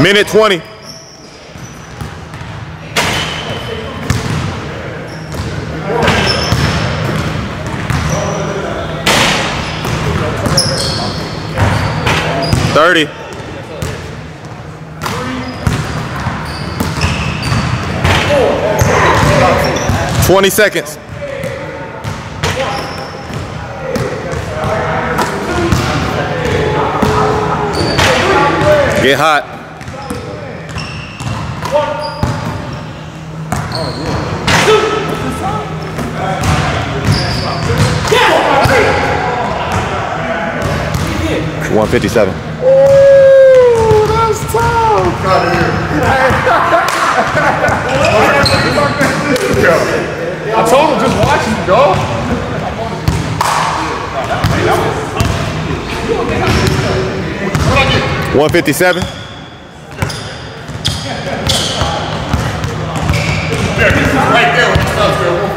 Minute 20. Thirty. Twenty seconds. Get hot. One fifty-seven. I told him just watch him go. One fifty-seven. there. Right there with the subs,